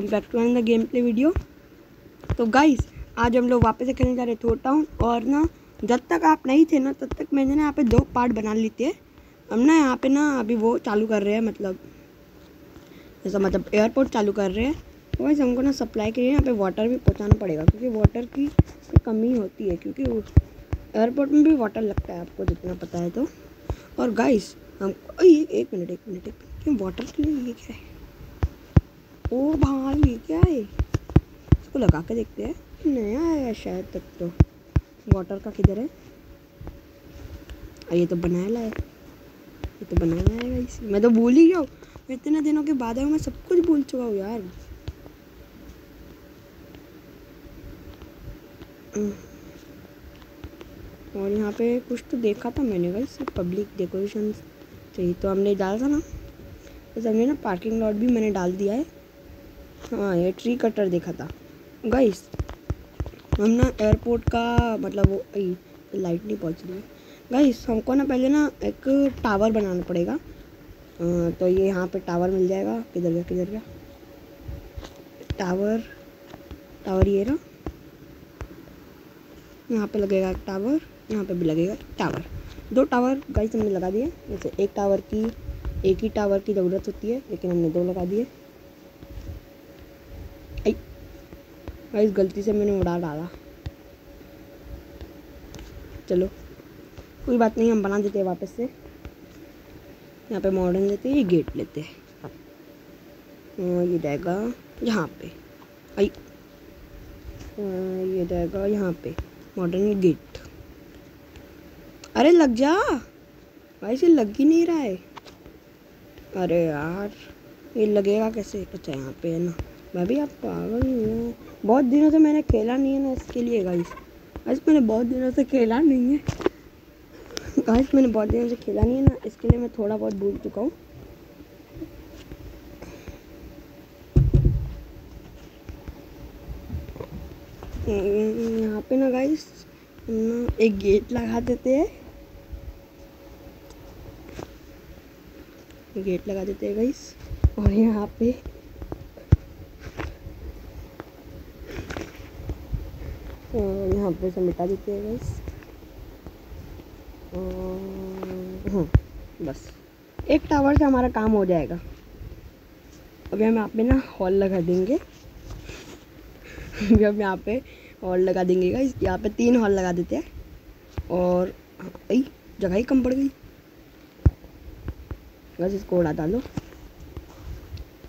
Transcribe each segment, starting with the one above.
Welcome back to the game play video. तो guys आज हम लोग वापस से खेलने जा रहे थोड़ा टाउन और ना, जब तक आप नहीं थे ना, तब तक मैंने ना यहाँ पे दो पार्ट बना लिए थे हम ना यहाँ पे ना अभी वो चालू कर रहे हैं मतलब जैसा मतलब एयरपोर्ट चालू कर रहे हैं। तो वैसे हमको ना सप्लाई के लिए यहाँ पे वाटर भी पहुँचाना पड़ेगा, क्योंकि वाटर की कमी होती है, क्योंकि एयरपोर्ट में भी वाटर लगता है आपको जितना पता है तो। और गाइस हम एक मिनट एक मिनट एक मिनट वाटर के लिए ये क्या है? ओ भाई ये क्या है? इसको लगा के देखते हैं। नया है शायद तक तो। वाटर का किधर है? ये तो बनाया ला है। ये तो बनाया है इस मैं तो भूल ही गया हूँ। इतने दिनों के बाद आया मैं सब कुछ भूल चुका हूँ यार। और यहाँ पे कुछ तो देखा था मैंने भाई पब्लिक डेकोरेशन चाहिए तो हमने डाला था ना। तो हमने ना पार्किंग लॉट भी मैंने डाल दिया है। हाँ ये ट्री कटर देखा था। गाइस हम ना एयरपोर्ट का मतलब वो लाइट नहीं पहुँच रही है गाइस हमको ना पहले ना एक टावर बनाना पड़ेगा। तो ये यहाँ पे टावर मिल जाएगा। किधर गया किधर गया? टावर टावर ये ना। यहाँ पे लगेगा टावर यहाँ पे भी लगेगा टावर दो टावर गाइस हमने लगा दिए। जैसे एक टावर की, एक ही टावर की ज़रूरत होती है, लेकिन हमने दो लगा दिए। इस गलती से मैंने उड़ा डाला। चलो कोई बात नहीं हम बना देते हैं वापस से। यहाँ पे मॉडर्न लेते हैं ये गेट लेते हैं। हाँ, ये जाएगा यहाँ पे। आई। हाँ, ये जाएगा यहाँ पे मॉडर्न गेट अरे लग जा। भाई से लग ही नहीं रहा है। अरे यार ये लगेगा कैसे? अच्छा यहाँ पे है ना। मैं भी आप पागल हूँ बहुत दिनों से मैंने खेला नहीं है ना इसके लिए गाइस गाइस मैंने बहुत दिनों से खेला नहीं है। गाइस मैंने बहुत दिनों से खेला नहीं है ना, इसके लिए मैं थोड़ा बहुत भूल चुका हूँ। यहाँ पे ना गाइस एक गेट लगा देते हैं। गेट लगा देते हैं गाइस और यहाँ पे यहाँ पे से मिटा देते हैं बस हाँ बस। एक टावर से हमारा काम हो जाएगा। अभी हम यहाँ पे ना हॉल लगा देंगे। अभी हम यहाँ पे हॉल लगा देंगे गाइस यहाँ पे तीन हॉल लगा देते हैं। और आई जगह ही कम पड़ गई। बस इसको उड़ा डालो।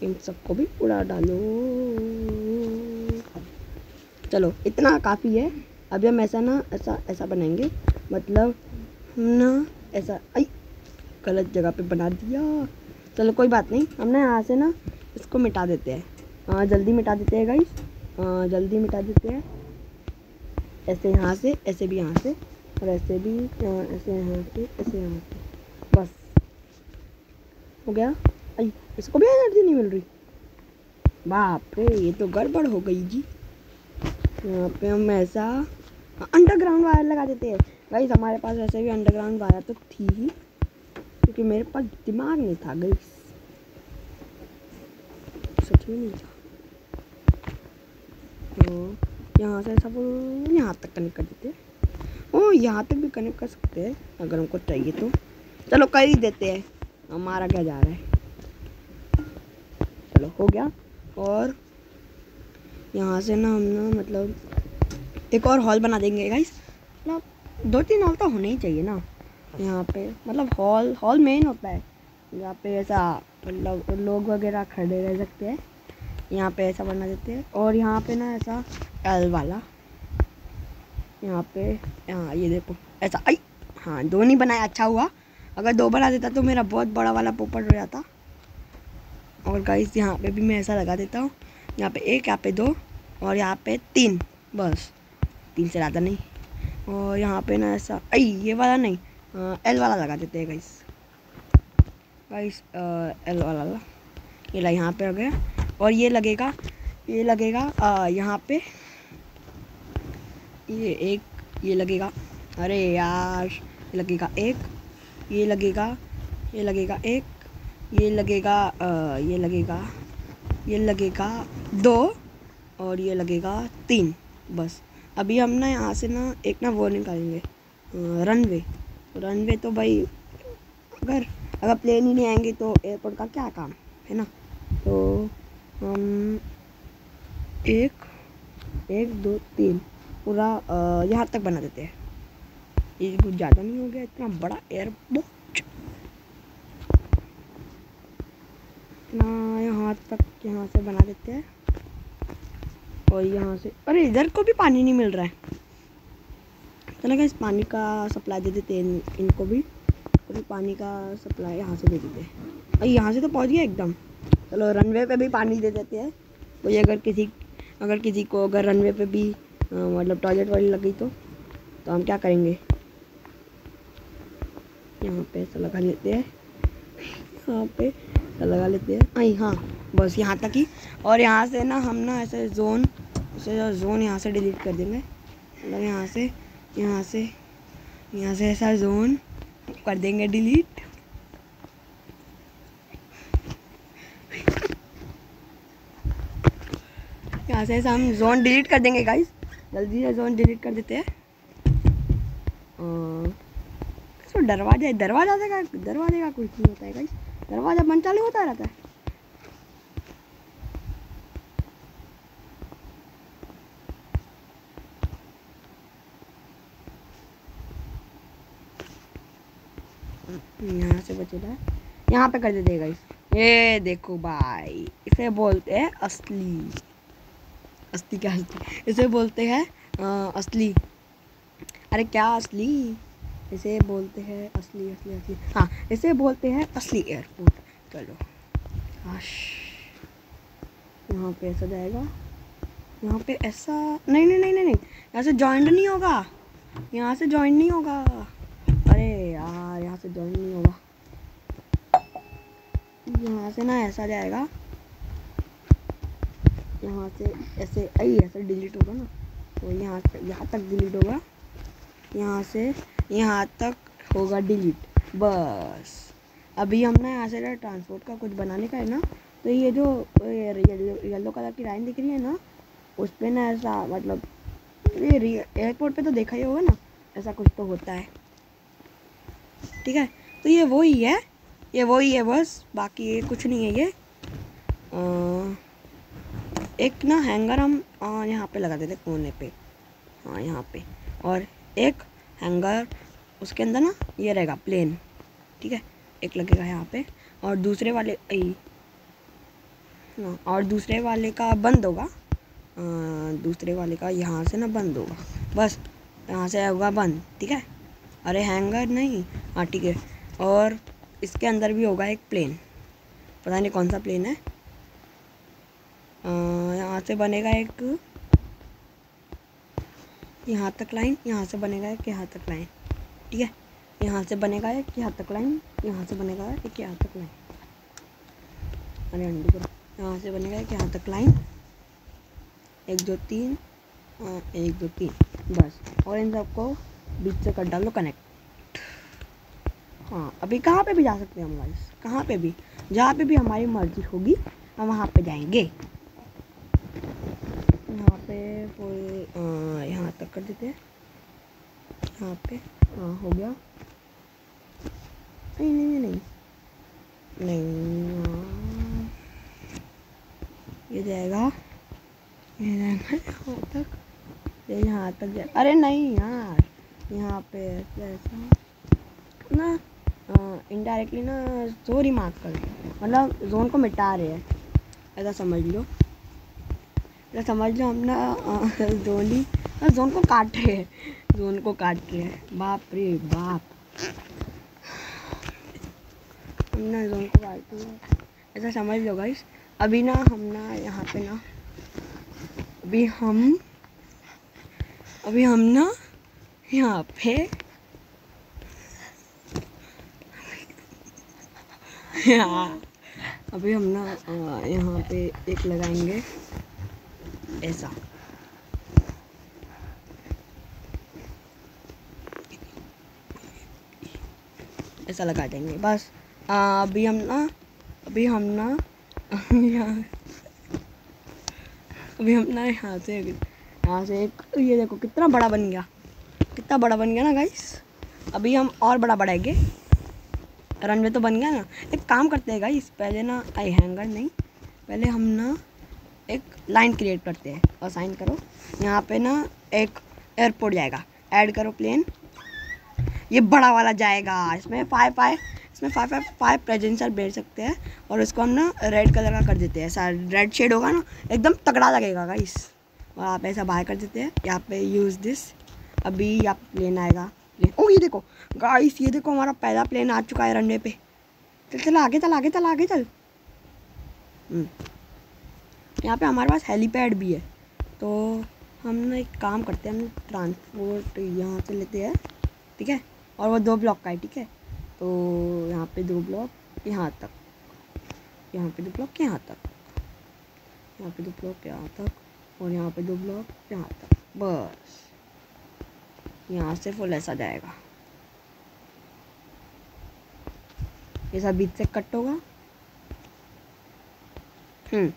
इन सबको भी उड़ा डालो। चलो, इतना काफ़ी है। अभी हम ऐसा ना, ऐसा ऐसा बनाएँगे। मतलब ना ऐसा, आई, गलत जगह पे बना दिया। चलो, कोई बात नहीं। हम ना यहाँ से ना, इसको मिटा देते हैं। हाँ जल्दी मिटा देते हैं गाइस हाँ जल्दी मिटा देते हैं। ऐसे यहाँ से, ऐसे भी यहाँ से, और ऐसे भी ऐसे यहाँ से, ऐसे यहाँ से। बस। हो गया? आई, इसको भी एनर्जी नहीं मिल रही। बाप रे, ये तो गड़बड़ हो गई जी। यहाँ पे हम ऐसा अंडरग्राउंड वायर लगा देते हैं। भाई हमारे पास ऐसे भी अंडरग्राउंड वायर तो थी ही, क्योंकि मेरे पास दिमाग नहीं था गई सच में नहीं था। तो यहाँ से सब यहाँ तक कनेक्ट कर देते हैं। ओ यहाँ तक भी कनेक्ट कर सकते हैं, अगर हमको चाहिए तो। चलो, कर ही देते हैं। हमारा क्या जा रहा है? चलो, हो गया। और यहाँ से ना हम ना मतलब एक और हॉल बना देंगे गाइस मतलब दो तीन हॉल तो होने ही चाहिए ना यहाँ पे। मतलब हॉल हॉल मेन होता है। यहाँ पे ऐसा मतलब लोग वगैरह खड़े रह सकते हैं। यहाँ पे ऐसा बना देते हैं। और यहाँ पे ना ऐसा एल वाला। यहाँ पे हाँ ये देखो, ऐसा, आई! हाँ दो नहीं बनाया अच्छा हुआ। अगर दो बना देता तो मेरा बहुत बड़ा वाला पोपट हो जाता। और गाइस यहाँ पे भी मैं ऐसा लगा देता हूँ। यहाँ पे एक यहाँ पे दो और यहाँ पे तीन बस। तीन से ज़्यादा नहीं। और यहाँ पे ना ऐसा आई ये वाला नहीं आ, एल वाला लगा देते हैं गाइस गाइस एल वाला ला। ये ला यहाँ पे आ गया। और ये लगेगा ये लगेगा यहाँ पे। ये एक ये लगेगा। अरे यार ये लगेगा एक ये लगेगा ये लगेगा एक ये लगेगा आ, ये लगेगा ये लगेगा दो और ये लगेगा तीन, बस। अभी हम ना यहाँ से ना एक ना वो निकालेंगे रनवे रनवे तो भाई, अगर अगर प्लेन ही नहीं आएँगे तो एयरपोर्ट का क्या काम, है ना? तो हम एक एक, दो, तीन, पूरा यहाँ तक बना देते हैं। ये कुछ ज़्यादा नहीं हो गया, इतना बड़ा एयरपोर्ट इतना यहाँ तक यहाँ से बना देते हैं। और यहाँ से अरे, इधर को भी पानी नहीं मिल रहा है। चलो क्या इस पानी का सप्लाई दे देते हैं इनको भी। तो पानी का सप्लाई यहाँ से दे देते हैं। और यहाँ से तो पहुँच गया एकदम। चलो रनवे पे भी पानी दे देते हैं। कोई अगर किसी अगर किसी को अगर रनवे पे भी मतलब टॉयलेट वाली लग गई तो तो हम क्या करेंगे? यहाँ पे ऐसा लगा लेते हैं। यहाँ पे ऐसा लगा लेते हैं। आई हाँ। बस यहाँ तक ही। और यहाँ से ना हम ना ऐसे जोन ऐसे जोन यहाँ से डिलीट कर देंगे। मतलब यहाँ से यहाँ से यहाँ से ऐसा जोन कर देंगे डिलीट यहाँ से ऐसा हम जोन डिलीट कर देंगे गाइस जल्दी से जोन डिलीट कर देते हैं। दरवाज़ा दरवाज़ा का, दरवाजे का कुछ नहीं होता है गाइस दरवाज़ा बंद चालू होता रहता है। यहाँ से बचेगा यहाँ पे कर देगा इस ये देखो भाई, इसे बोलते हैं असली। असली क्या असली इसे बोलते हैं असली। अरे क्या असली? इसे बोलते हैं असली असली असली। हाँ इसे बोलते हैं असली एयरपोर्ट चलो। आश। यहाँ पे ऐसा जाएगा। यहाँ पे ऐसा, नहीं नहीं नहीं नहीं नहीं। यहाँ से जॉइंट नहीं होगा। यहाँ से जॉइंट नहीं होगा। अरे यार। से जॉइंट नहीं होगा। यहाँ से ना ऐसा जाएगा। यहाँ से ऐसे आई ऐसे डिलीट होगा ना तो यहाँ से, यहाँ तक डिलीट होगा। यहाँ से, यहाँ तक होगा डिलीट बस। अभी हम ना यहाँ से ट्रांसपोर्ट का कुछ बनाने का है ना तो ये जो येलो कलर की लाइन दिख रही है ना उस पर ना ऐसा मतलब एयरपोर्ट पे तो देखा ही होगा ना, ऐसा कुछ तो होता है। ठीक है? तो ये वो ही है। ये वो ही है बस। बाकी ये कुछ नहीं है ये। आ, एक ना हैंगर हम यहाँ पे लगा देते कोने पे। हाँ यहाँ पे। और एक हैंगर उसके अंदर ना ये रहेगा प्लेन। ठीक है? एक लगेगा यहाँ पे। और दूसरे वाले हाँ और दूसरे वाले का बंद होगा। दूसरे वाले का यहाँ से ना बंद होगा। बस यहाँ से होगा बंद। ठीक है? अरे हैंगर नहीं। हाँ ठीक है और इसके अंदर भी होगा एक प्लेन पता नहीं कौन सा प्लेन है। यहाँ से बनेगा एक यहाँ तक लाइन यहाँ से बनेगा एक यहाँ तक लाइन ठीक है? यहाँ से बनेगा एक यहाँ तक लाइन यहाँ से बनेगा एक यहाँ तक लाइन अरे अंडी यहाँ से बनेगा एक यहाँ तक लाइन एक, दो, तीन एक, दो, तीन। बस। और इन सबको बीच से कर डालो कनेक्ट हाँ अभी कहाँ पे भी जा सकते हैं हम गाइस कहाँ पे भी? जहाँ पे भी हमारी मर्ज़ी होगी, हम वहाँ पे जाएँगे। यहाँ पे कोई यहाँ तक कर देते हैं। यहाँ पे हाँ हो गया। नहीं नहीं नहीं नहीं। हाँ। ये जाएगा। ये जाएगा यहाँ तक। ये यहाँ तक जाए अरे नहीं यार, यहाँ पे ऐसा ना। इनडायरेक्टली ना सॉरी मार्क कर मतलब जोन को मिटा रहे हैं। ऐसा समझ लो। ऐसा समझ लो हम ना जोन ही जोन को काट रहे हैं। जोन को काट रहे हैं बाप रे बाप। हमने जोन को काट दिया। ऐसा समझ लो गाइस अभी ना हम ना यहाँ पे ना अभी हम अभी हम ना यहाँ पे यहाँ अभी हम ना यहाँ पे एक लगाएँगे। ऐसा। ऐसा लगा देंगे बस। आ, अभी हम ना अभी हम ना यहाँ अभी हम ना यहाँ से यहाँ से एक ये देखो कितना बड़ा बन गया। कितना बड़ा बन गया ना गाइस अभी हम और बड़ा बढ़ाएँगे। रनवे तो बन गया ना। एक काम करते हैं गाइस पहले ना आई हैंगर नहीं, पहले हम ना एक लाइन क्रिएट करते हैं। और साइन करो। यहाँ पे ना एक एयरपोर्ट जाएगा। ऐड करो प्लेन ये बड़ा वाला जाएगा। इसमें फाइव फाइव इसमें फाइव फाइव फाइव प्रेजेंसर भेज सकते हैं और इसको हम ना रेड कलर का कर देते हैं। ऐसा रेड शेड होगा ना, एकदम तगड़ा लगेगा गाइस और आप ऐसा बाय कर देते हैं। यहाँ पे यूज़ दिस अभी यहाँ प्लेन आएगा। प्लेन ओ, ये देखो। गाइस ये देखो, हमारा पहला प्लेन आ चुका है रनवे पे। चल चल, आगे चल आगे चल आगे चल। हम्म। यहाँ पे हमारे पास हेलीपैड भी है। तो हम ना एक काम करते हैं, हम ट्रांसपोर्ट यहाँ से लेते हैं, ठीक है? और वो दो ब्लॉक का है, ठीक है? तो यहाँ पे दो ब्लॉक यहाँ तक। यहाँ पे दो ब्लॉक यहाँ तक। यहाँ पे दो ब्लॉक यहाँ तक। और यहाँ पे दो ब्लॉक यहाँ तक। बस। यहाँ से फुल ऐसा जाएगा। ये सब बीच से कट होगा। हम्म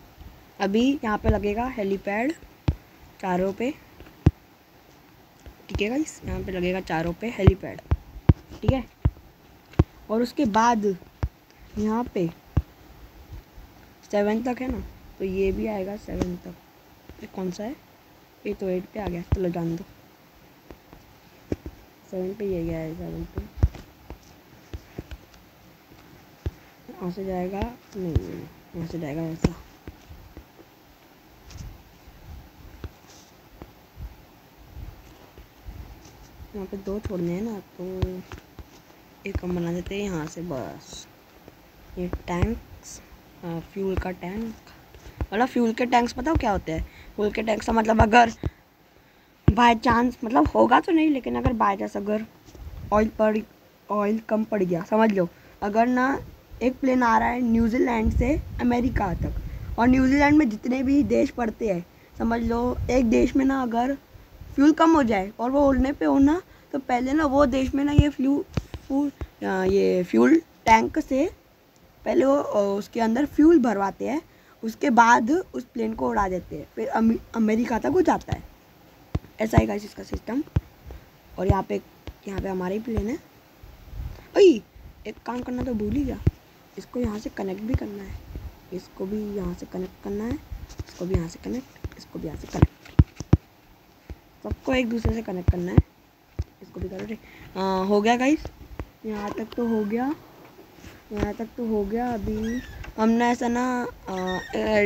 अभी यहाँ पे लगेगा हेलीपैड चारों पे। ठीक है गाइस यहाँ पे लगेगा चारों पे हेलीपैड ठीक है? और उसके बाद यहाँ पे सेवन तक है ना? तो ये भी आएगा सेवन तक। ये कौन सा है? ये तो एट पे आ गया, चलो जान दो। सेवन पे ये गया है, सेवन पे। यहाँ से जाएगा? नहीं यहाँ से जाएगा ऐसा। यहाँ पे दो छोड़ने हैं ना तो एक कम बना देते हैं यहाँ से, बस। ये टैंक्स फ्यूल का टैंक मतलब फ्यूल के टैंक्स पता हो क्या होते हैं? फ्यूल के टैंक्स का मतलब अगर बाय चांस मतलब होगा तो नहीं, लेकिन अगर बाय चांस अगर ऑयल पड़ ऑयल कम पड़ गया, समझ लो। अगर ना एक प्लेन आ रहा है न्यूजीलैंड से अमेरिका तक, और न्यूजीलैंड में जितने भी देश पड़ते हैं, समझ लो, एक देश में ना अगर फ्यूल कम हो जाए, और वो उड़ने पे हो ना तो पहले ना वो देश में ना ये फ्लू फ्यूल ये फ्यूल टैंक से पहले वो उसके अंदर फ्यूल भरवाते हैं, उसके बाद उस प्लेन को उड़ा देते हैं, फिर अमेरिका तक वो जाता है। ऐसा है इसका सिस्टम और यहाँ पे यहाँ पे हमारा ही प्लेन है। अई, एक काम करना तो भूल ही गया। इसको यहाँ से कनेक्ट भी करना है। इसको भी यहाँ से कनेक्ट करना है। इसको भी यहाँ से कनेक्ट इसको भी यहाँ से कनेक्ट सबको एक दूसरे से कनेक्ट करना है। इसको भी करो हो गया गाइस यहाँ तक तो हो गया। यहाँ तक तो हो गया अभी। हमने ऐसा ना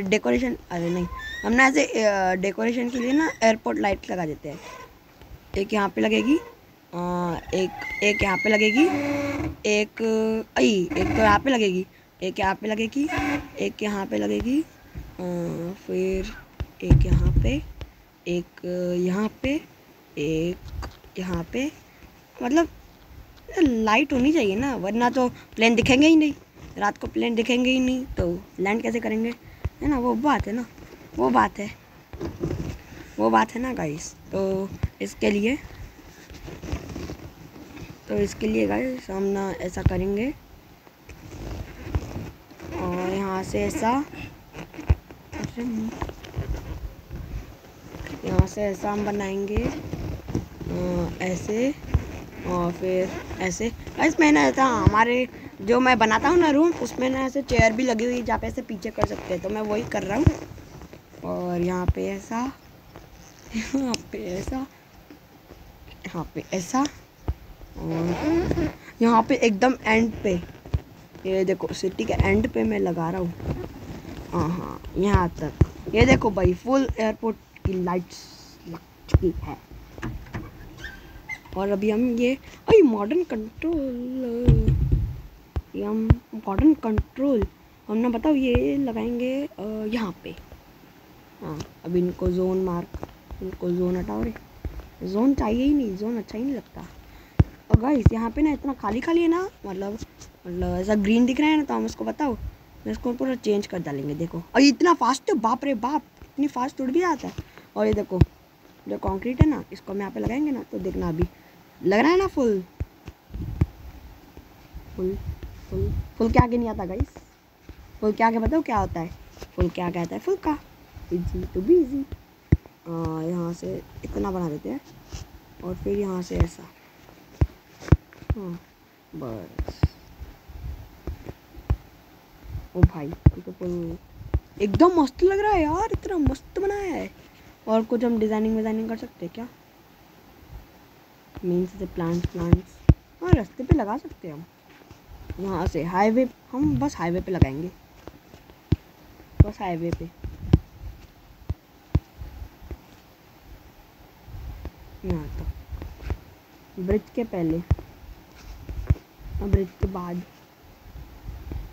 डेकोरेशन अरे नहीं हमने ऐसे डेकोरेशन के लिए ना एयरपोर्ट लाइट लगा देते हैं। एक यहाँ पे लगेगी आ, एक एक यहाँ पे लगेगी एक आई एक तो यहाँ पे लगेगी एक यहाँ पे लगेगी एक यहाँ पे लगेगी आ, फिर एक यहाँ पे एक यहाँ पे एक यहाँ पे। मतलब लाइट होनी चाहिए ना वरना तो प्लेन दिखेंगे ही नहीं। रात को प्लेन दिखेंगे ही नहीं तो लैंड कैसे करेंगे? है ना, वो बात है ना, वो बात है। वो बात है ना गाइस तो इसके लिए तो इसके लिए गाइस हम ना ऐसा करेंगे। और यहाँ से ऐसा, यहाँ से ऐसा हम बनाएँगे ऐसे, और फिर ऐसे। बस मैंने ऐसा हमारे जो मैं बनाता हूँ ना रूम उसमें ना ऐसे चेयर भी लगी हुई है जहाँ पे ऐसे पीछे कर सकते हैं। तो मैं वही कर रहा हूँ। और यहाँ पे ऐसा, यहाँ पे ऐसा, यहाँ पे ऐसा, और यहाँ पे एकदम एंड पे। ये देखो सिटी के एंड पे मैं लगा रहा हूँ। हाँ हाँ यहाँ तक। ये देखो भाई फुल एयरपोर्ट की लाइट्स लग चुकी है। और अभी हम ये, अरे मॉडर्न कंट्रोल ये हम मॉडर्न कंट्रोल हम ना बताओ ये लगाएँगे यहाँ पे। हाँ अब इनको जोन मार्क इनको जोन हटाओ रे। जोन चाहिए ही नहीं जोन अच्छा ही नहीं लगता। और गाइस यहाँ पे ना इतना खाली खाली है ना मतलब मतलब ऐसा ग्रीन दिख रहा है ना तो हम इसको बताओ। मैं इसको पूरा चेंज कर डालेंगे, देखो। और इतना फास्ट बाप रे बाप, इतनी फास्ट टूट भी आता है। और ये देखो, जो कॉन्क्रीट है ना, इसको हम यहाँ पे लगाएँगे ना तो देखना अभी, लग रहा है ना फुल फुल फुल फुल के आगे नहीं आता गाइस फुल के आगे बताओ क्या होता है? फुल के आगे आता है फुल का इजी टू बी इजी यहाँ से इतना बना देते हैं। और फिर यहाँ से ऐसा। हाँ बस। ओ भाई तो कोई एकदम मस्त लग रहा है यार, इतना मस्त बनाया है। और कुछ हम डिज़ाइनिंग विजाइनिंग कर सकते हैं क्या? मीन्स प्लांट्स प्लांट्स हाँ रास्ते पे लगा सकते हैं हम। यहाँ से हाईवे, हम बस हाईवे पे लगाएँगे। बस हाईवे पे। यहाँ तक ब्रिज के पहले। ब्रिज के बाद।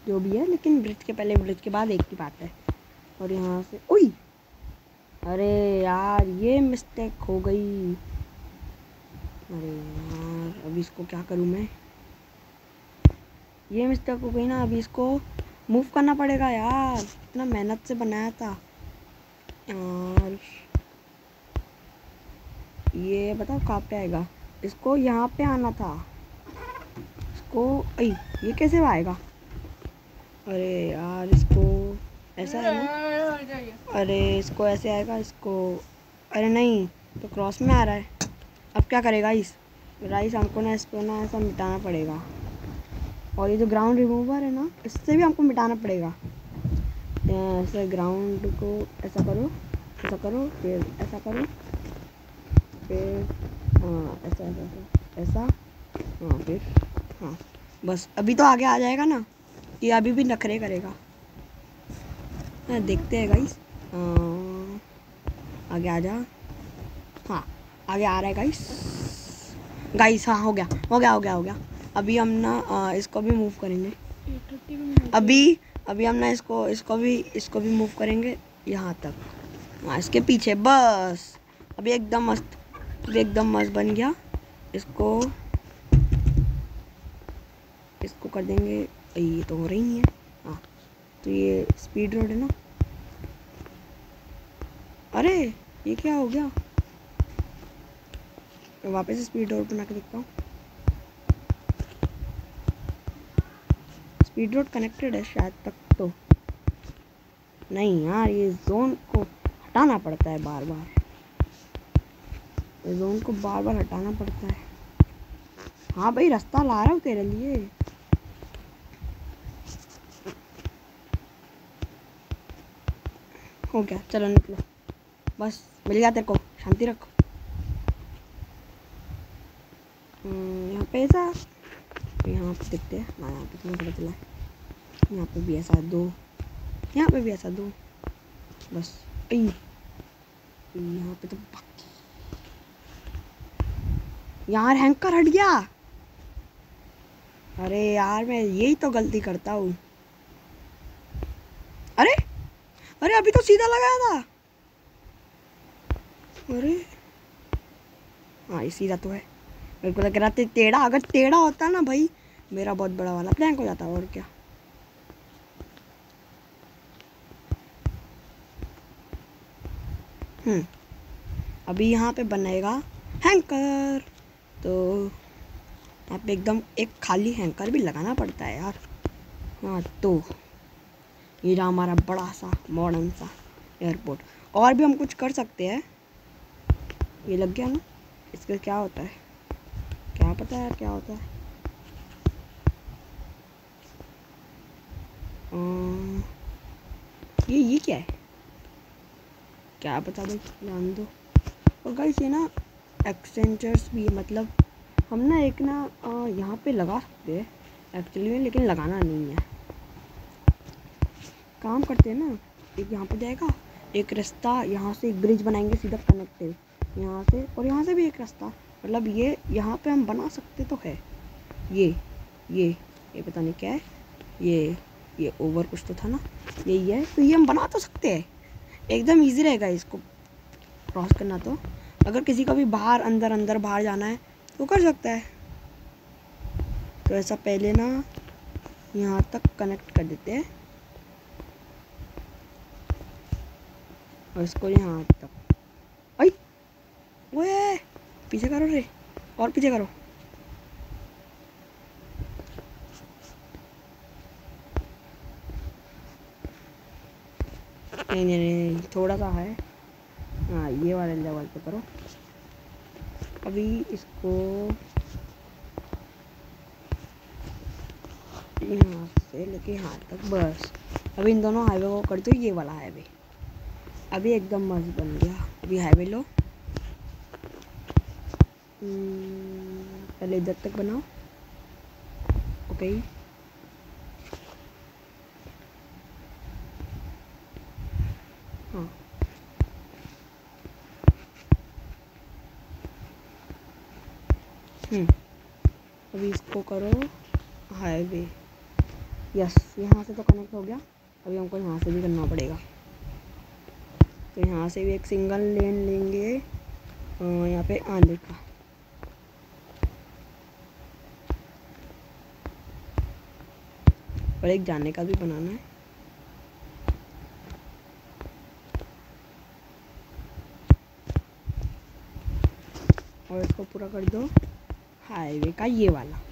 जो भी है, लेकिन ब्रिज के पहले, ब्रिज के बाद एक ही बात है। और यहाँ से उई अरे यार, ये मिस्टेक हो गई। अरे यार अभी इसको क्या करूँ मैं? ये मिस्टेक हो गई ना, अभी इसको मूव करना पड़ेगा यार। इतना मेहनत से बनाया था। यार ये बताओ कहाँ पे आएगा? इसको यहाँ पे आना था। इसको, अई, ये कैसे आएगा? अरे यार, इसको ऐसा है ना? अरे, इसको ऐसे आएगा, इसको, अरे नहीं तो क्रॉस में आ रहा है। अब क्या करेगा इस? राइस हमको ना, इसको ना ऐसा मिटाना पड़ेगा। और ये जो ग्राउंड रिमूवर है ना, इससे भी हमको मिटाना पड़ेगा। ऐसे ग्राउंड को ऐसा करो ऐसा करो, फिर ऐसा करो, फिर हाँ ऐसा ऐसा ऐसा हाँ फिर हाँ बस। अभी तो आगे आ जाएगा ना, ये अभी भी नखरे करेगा। हाँ देखते हैं गाइस आगे आ जा। हाँ आगे आ रहा है गाइस गाइस हाँ हो गया हो गया हो गया हो गया। अभी हम ना इसको भी मूव करेंगे। अभी अभी हम ना इसको इसको भी इसको भी मूव करेंगे यहाँ तक। हाँ इसके पीछे बस। अभी एकदम मस्त अभी एकदम मस्त बन गया। इसको इसको कर देंगे। ये तो हो रही नहीं है। हाँ तो ये स्पीड रोड है ना। अरे ये क्या हो गया? तो वापस स्पीड रोड बना के देखता हूँ स्पीड रोड कनेक्टेड है शायद तक तो। नहीं यार ये जोन को हटाना पड़ता है बार बार ये जोन को बार बार हटाना पड़ता है। हाँ भाई रास्ता ला रहा हूँ तेरे लिए। हो गया चलो निकलो। बस मिल गया तेरे को। शांति रखो। हम्म, यहाँ पे ऐसा यहाँ पे देखते हैं। ना यहाँ पे तुम्हें पता चला है? यहाँ पे भी ऐसा दो। यहाँ पे भी ऐसा दो। बस यहाँ पे तो यार, हैंकर हट गया। अरे यार, मैं यही तो गलती करता हूँ। अरे अरे, अभी तो सीधा लगाया था। अरे। हाँ ये सीधा तो है। मेरे को लग रहा था टेढ़ा, अगर टेढ़ा होता ना भाई, मेरा बहुत बड़ा वाला प्लैंक हो जाता, और क्या? हम्म अभी यहाँ पे बनेगा हैंकर तो यहाँ पे एकदम एक खाली हैंकर भी लगाना पड़ता है यार। हाँ तो ये रहा हमारा बड़ा सा मॉडर्न सा एयरपोर्ट और भी हम कुछ कर सकते हैं। ये लग गया ना? इसका क्या होता है? क्या पता है क्या होता है। ये ये क्या है? क्या पता भाई, जान दो। और गाइस ये ना एक्सटेंचर्स भी मतलब हम ना एक ना यहाँ पे लगा सकते हैं एक्चुअली में, लेकिन लगाना नहीं है। काम करते हैं ना, एक यहाँ पे जाएगा, एक रास्ता, यहाँ से एक ब्रिज बनाएँगे, सीधा कनेक्टिव यहाँ से, और यहाँ से भी एक रास्ता। मतलब ये यहाँ पे हम बना सकते तो है। ये ये ये पता नहीं क्या है। ये ये ओवर कुछ तो था ना। यही है। तो ये हम बना तो सकते हैं। एकदम इजी रहेगा इसको क्रॉस करना तो। अगर किसी का भी बाहर, अंदर अंदर बाहर जाना है तो कर सकता है। तो ऐसा पहले ना यहाँ तक कनेक्ट कर देते हैं। और इसको यहाँ तक आई ओए पीछे करो रे, और पीछे करो। नहीं नहीं नहीं थोड़ा सा है। हाँ ये वाले लेवल पे करो। अभी इसको यहाँ से लेके यहाँ तक, बस। अभी इन दोनों हाईवे को कर दो, ये वाला हाईवे अभी एकदम मस्त बन गया। अभी हाईवे लो। पहले इधर तक बनाओ। ओके हाँ। हम्म। अभी इसको करो हाईवे। यस यहाँ से तो कनेक्ट हो गया। अभी हमको यहाँ से भी करना पड़ेगा। तो यहाँ से भी एक सिंगल लेन लेंगे। यहाँ पे आंध्र का। और एक जाने का भी बनाना है। और इसको पूरा कर दो। हाईवे का ये वाला।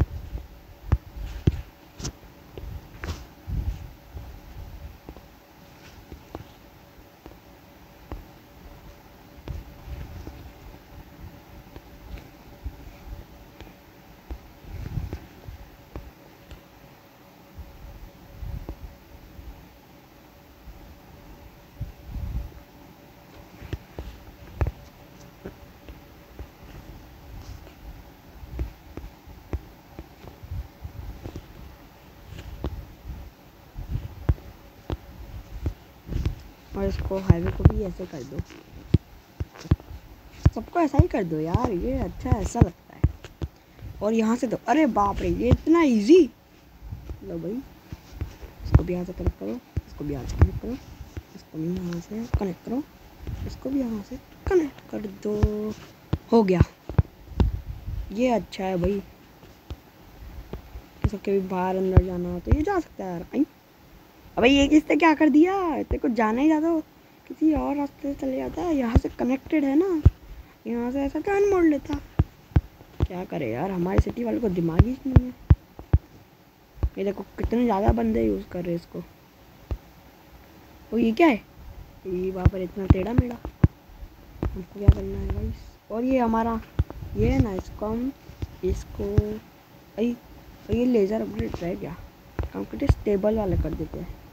और इसको हाईवे को भी ऐसे कर दो। सबको ऐसा ही कर दो यार, ये अच्छा ऐसा लगता है। और यहाँ से दो अरे बाप रे, ये इतना इजी लो भाई, इसको भी यहाँ से कनेक्ट करो, इसको भी यहाँ से कनेक्ट करो, इसको भी यहाँ से कनेक्ट करो, इसको भी यहाँ से कनेक्ट कर दो। हो गया। ये अच्छा है भाई। किसी के भी बाहर अंदर जाना हो तो ये जा सकता है यार आई अबे ये किसने क्या कर दिया? तेरे को जाना ही जाता किसी और रास्ते से चले जाता यहाँ से कनेक्टेड है ना? यहाँ से ऐसा टर्न मोड़ लेता। क्या करे यार? हमारे सिटी वाले को दिमाग ही नहीं है। ये देखो, कितने ज़्यादा बंदे यूज़ कर रहे इसको। वो ये क्या है? ये वहाँ पर इतना टेढ़ा मेढ़ा। हमको क्या करना है भाई? और ये हमारा, ये है ना इसको हम, इसको ये लेज़र अपडेट रह गया कहते स्टेबल वाले कर देते हैं।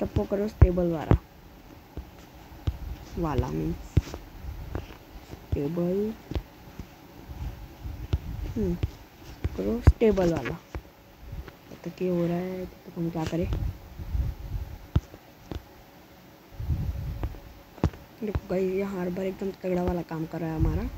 सबको करो स्टेबल वाला। वाला मीन्स। स्टेबल हम्म, करो स्टेबल वाला। तब तक ये हो रहा है तब तक हम क्या करें? देखो भाई ये हर बार एकदम तगड़ा वाला काम कर रहा है हमारा।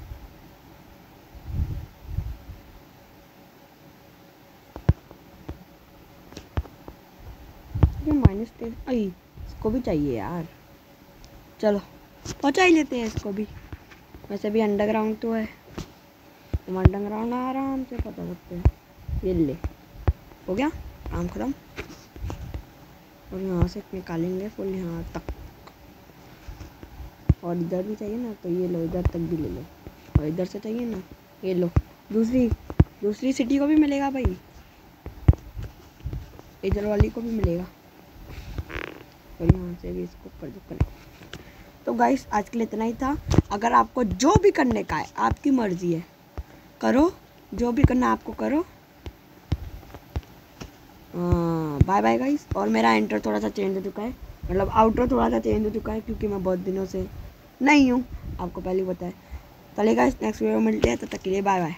माइनस आई इसको भी चाहिए यार। चलो, पहुँचा ही लेते हैं इसको भी। वैसे भी अंडरग्राउंड तो है। तुम अंडरग्राउंड आराम से पता सकते हैं। ये ले। हो गया? काम ख़त्म? और यहाँ से निकालेंगे फुल यहाँ तक। और इधर भी चाहिए ना तो ये लो, इधर तक भी ले लो। और इधर से चाहिए ना, ये लो। दूसरी दूसरी सिटी को भी मिलेगा भाई। इधर वाली को भी मिलेगा। और यहाँ से भी इसको कर। दो तो गाइस आज के लिए इतना ही था। अगर आपको जो भी करने का है, आपकी मर्ज़ी है, करो। जो भी करना आपको करो। बाय बाय गाइस और मेरा एंटर थोड़ा सा चेंज हो चुका है। मतलब आउटर थोड़ा सा चेंज हो चुका है, क्योंकि मैं बहुत दिनों से नहीं हूँ। आपको पहले बताया चलेगा नेक्स्ट वीडियो में मिलते हैं। तब तक के लिए बाय बाय